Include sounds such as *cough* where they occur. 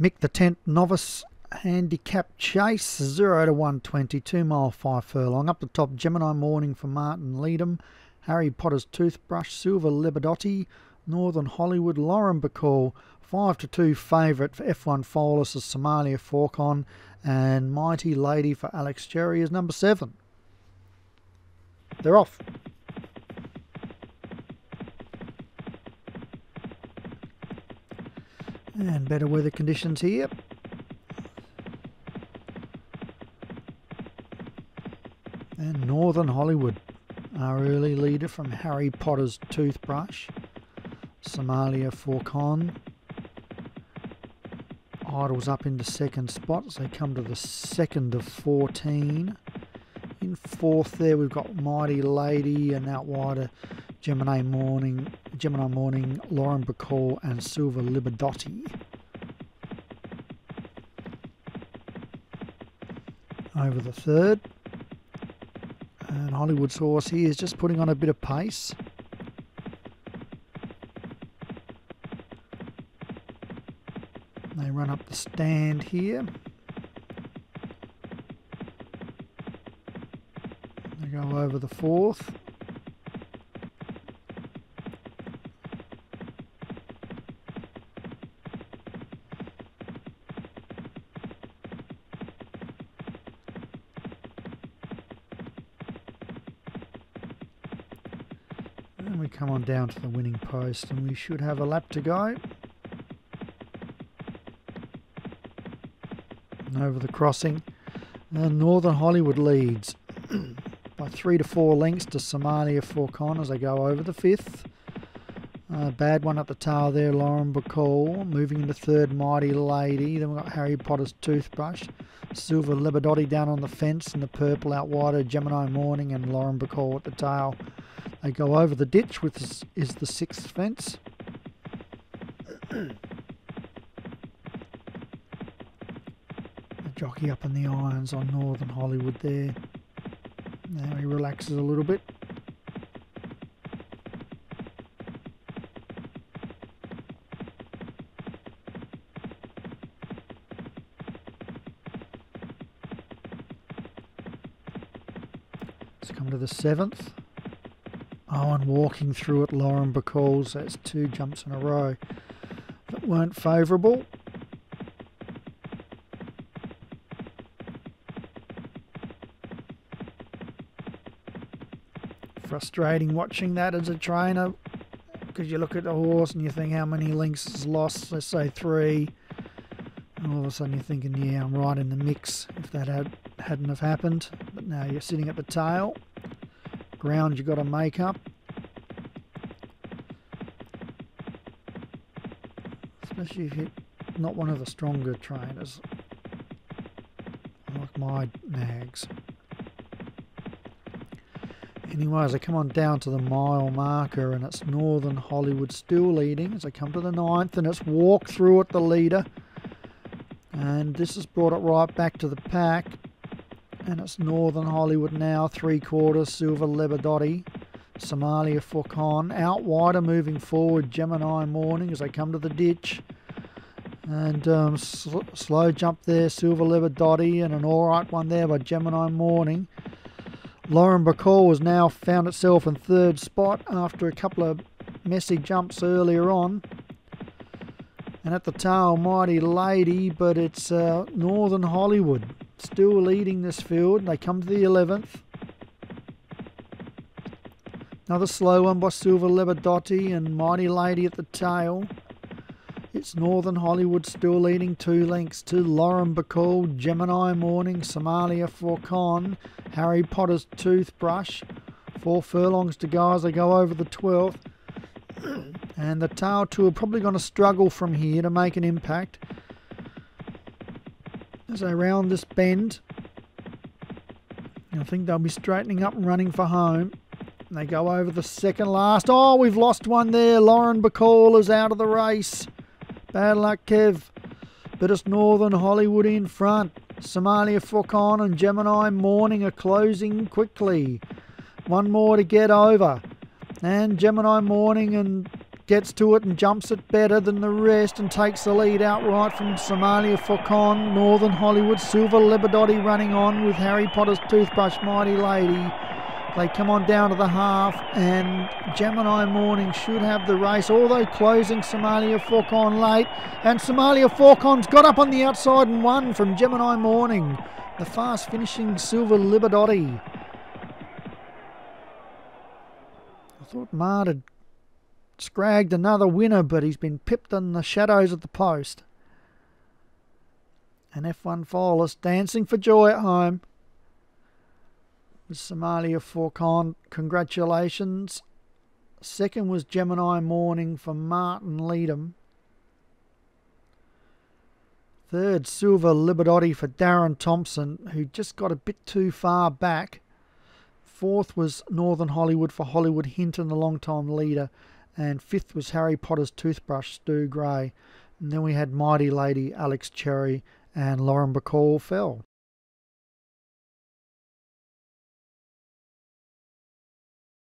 Mick the Tent Novice Handicap Chase 0 to 122 mile 5 furlong. Up the top Gemini Morning for Martin Leadham. Harry Potter's Toothbrush, Silver Liberdotti, Northern Hollywood, Lauren Bacall, 5 to 2 favourite for F1 Foalers is Somalia Faucon, and Mighty Lady for Alex Cherry is number 7. They're off. And better weather conditions here. And Northern Hollywood, our early leader from Harry Potter's Toothbrush. Somalia Faucon. Idols up into second spot as they come to the second of 14. In fourth there we've got Mighty Lady and out wider Gemini Morning, Gemini Morning, Lauren Bacall and Silver Liberdotti. Over the third. And Hollywood's horse here is just putting on a bit of pace. They run up the stand here. They go over the fourth. Come on down to the winning post and we should have a lap to go. And over the crossing. Northern Hollywood leads *clears throat* by three to four lengths to Somalia Faucon as they go over the fifth. Uh, bad one at the tail there, Lauren Bacall. Moving into third, Mighty Lady. Then we've got Harry Potter's Toothbrush. Silver Liberdotti down on the fence, and the purple out wider, Gemini Morning, and Lauren Bacall at the tail. They go over the ditch, which is, the sixth fence. the jockey up in the irons on Northern Hollywood there. Now he relaxes a little bit. Let's come to the seventh. Owen walking through it, Lauren Bacall's. That's two jumps in a row that weren't favourable. Frustrating watching that as a trainer because you look at the horse and you think how many links is lost, let's say three. And all of a sudden you're thinking, yeah, I'm right in the mix if that had, hadn't have happened. But now you're sitting at the tail. Ground you've got to make up. Especially if you're not one of the stronger trainers. Like my nags. Anyway, as I come on down to the mile marker and it's Northern Hollywood still leading as I come to the ninth and it's walk through it the leader. And this has brought it right back to the pack. And it's Northern Hollywood now, three quarters, Silver Liberdotti, Somalia Faucon, out wider moving forward, Gemini Morning as they come to the ditch. And um, sl slow jump there, Silver Liberdotti, and an alright one there by Gemini Morning. Lauren Bacall has now found itself in third spot after a couple of messy jumps earlier on. And at the tail, Mighty Lady, but it's uh, Northern Hollywood still leading this field. They come to the 11th. Another slow one by Silver Liberdotti and Mighty Lady at the tail. It's Northern Hollywood still leading two lengths to Lauren Bacall, Gemini Morning, Somalia Faucon, Harry Potter's Toothbrush. Four furlongs to go as they go over the 12th. *clears throat* And the tail two are probably going to struggle from here to make an impact. As they round this bend, I think they'll be straightening up and running for home. And they go over the second last. Oh, we've lost one there. Lauren Bacall is out of the race. Bad luck, Kev. But it's Northern Hollywood in front. Somalia Faucon and Gemini Morning are closing quickly. One more to get over. And Gemini Morning and gets to it and jumps it better than the rest and takes the lead outright from Somalia Faucon, Northern Hollywood, Silver Liberdotti running on with Harry Potter's Toothbrush Mighty Lady. They come on down to the half, and Gemini Morning should have the race, although closing Somalia Faucon late. And Somalia Faucon's got up on the outside and won from Gemini Morning. The fast finishing Silver Liberdotti. I thought Mart had scragged another winner, but he's been pipped in the shadows of the post. And F1 Foalers dancing for joy at home. Somalia Faucon, congratulations. Second was Gemini Morning for Martin Leadham. Third, Silver Liberdotti for Darren Thompson, who just got a bit too far back. Fourth was Northern Hollywood for Hollywood Hinton, the long-time leader. And fifth was Harry Potter's Toothbrush, Stu Gray. And then we had Mighty Lady, Alex Cherry, and Lauren Bacall fell.